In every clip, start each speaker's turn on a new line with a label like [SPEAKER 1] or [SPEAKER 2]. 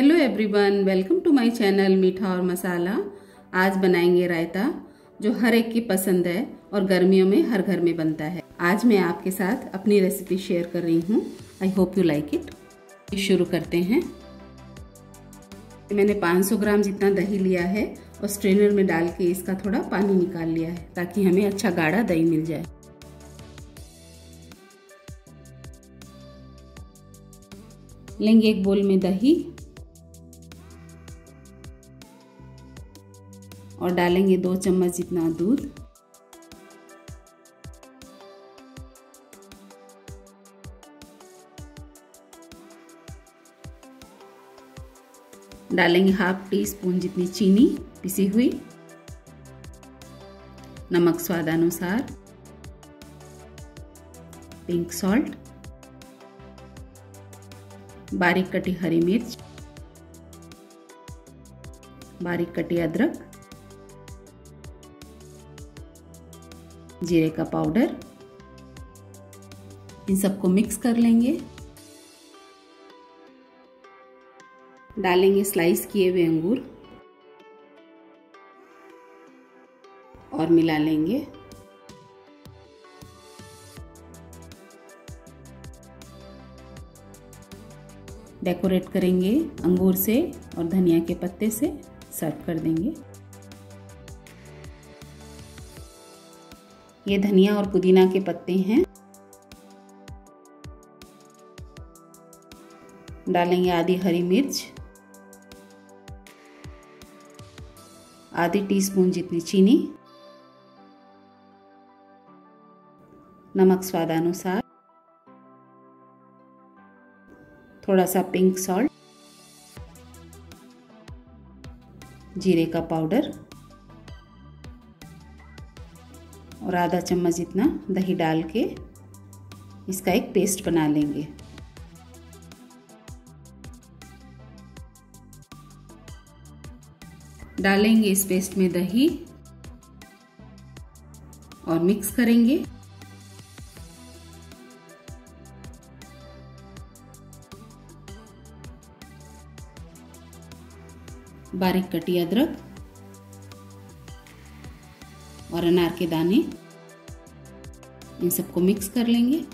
[SPEAKER 1] Hello everyone welcome to my channel Meetha और मसाला आज बनाएँगे रायता, जो हर एक की पसंद है और गर्मियों में हर घर में बनता है। आज मैं आपके साथ अपनी रेसिपी शेयर कर रही हूँ। I hope you like it शुरू करते हैं। मैंने 500 ग्राम जितना दही लिया है और स्ट्रेनर में डाल के इसका थोड़ा पानी निकाल लिया है, ताकि हमें अच्छा गाढ़ा दही मिल जाए। लेंगे एक बोल में दही। और डालेंगे दो चम्मच जितना दूध। डालेंगे हाफ़ टी स्पून जितनी चीनी पिसी हुई। नमक स्वादानुसार पिंक सॉल्ट। बारीक कटी हरी मिर्च। बारीक कटी अदरक। जीरे का पाउडर। इन सबको मिक्स कर लेंगे। डालेंगे स्लाइस किए हुए अंगूर। और मिला लेंगे। डेकोरेट करेंगे अंगूर से और धनिया के पत्ते से। सर्व कर देंगे। ये धनिया और पुदीना के पत्ते हैं। डालेंगे आधी हरी मिर्च। आधी टीस्पून जितनी चीनी। नमक स्वादानुसार थोड़ा सा पिंक सॉल्ट। जीरे का पाउडर। और आधा चम्मच इतना दही डाल के इसका एक पेस्ट बना लेंगे। डालेंगे इस पेस्ट में दही और मिक्स करेंगे। बारीक कटी अदरक और अनार के दाने। इन सबको मिक्स कर लेंगे।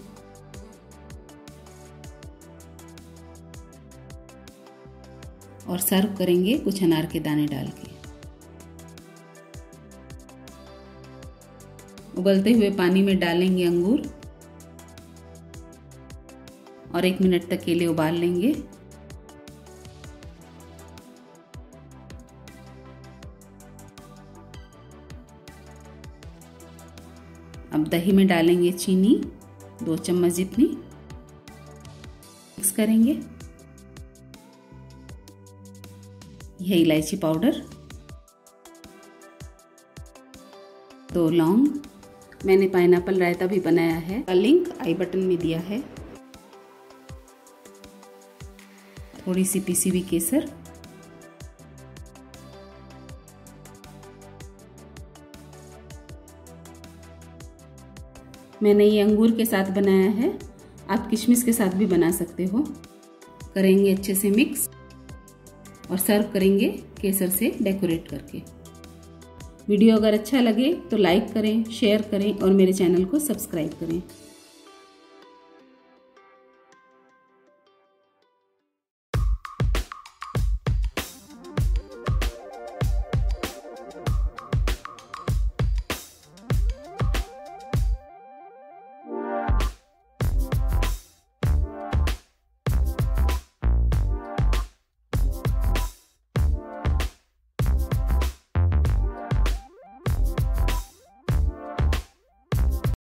[SPEAKER 1] और सर्व करेंगे कुछ अनार के दाने डाल के। उबलते हुए पानी में डालेंगे अंगूर। और एक मिनट तक के लिए उबाल लेंगे। अब दही में डालेंगे चीनी, दो चम्मच जितनी। मिक्स करेंगे। यह इलायची पाउडर। दो लौंग। मैंने पाइनएप्पल रायता भी बनाया है। का लिंक आई बटन में दिया है। थोड़ी सी पीसी हुई केसर। मैंने ये अंगूर के साथ बनाया है। आप किशमिश के साथ भी बना सकते हो। करेंगे अच्छे से मिक्स और सर्व करेंगे केसर से डेकोरेट करके। वीडियो अगर अच्छा लगे तो लाइक करें, शेयर करें और मेरे चैनल को सब्सक्राइब करें।